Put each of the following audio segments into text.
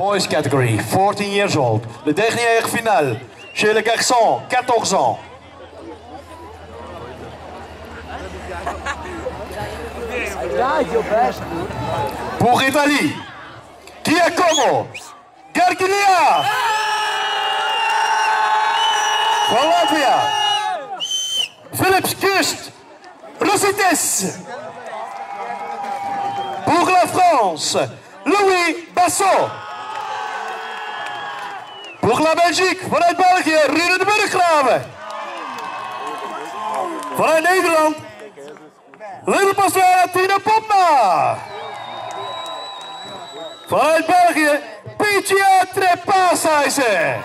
Boys category, 14 years old. Le dernier finale, chez les garçons, 14 ans. Pour Italie, Giacomo Gargilia. Latvia, Philips Kust Rossites. Pour la France, Louis Bassot. La Belgique, vanuit België, Rune de Burggraven. Vanuit Nederland, Little Pastora Tina Popma. Vanuit België, Pietja Trepashuizen.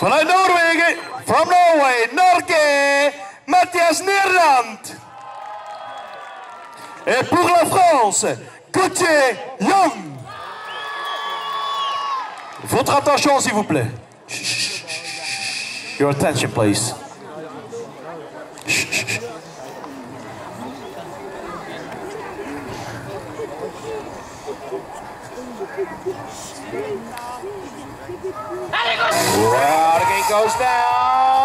Vanuit Noorwegen, from Norway, Norge, Matthias Nederland. Et pour la France, Gauthier Young. Votre attention, s'il vous plaît. Your attention, please.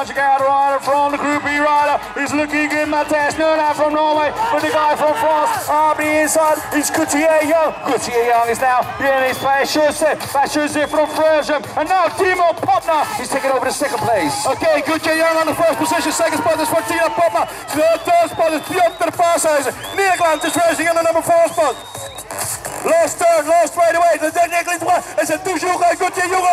Chicago rider from the Group B rider. He's looking good. Matthias Nuna from Norway. But the guy from France the inside is Gauthier Young. Gauthier Young is now in his place. That's Schulze from Belgium. And now Timo Popna. He's taking over the second place. Okay, Gauthier Young on the first position. Second spot is for Timo Popna. The third spot is Piotr Pashuizen. Nederland is racing in the number four spot. Last turn, last right away, ligne droit, et c'est toujours Gauthier Young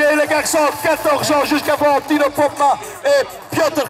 les garçons 14 ans jusqu'à voir Tino Popma et Piotr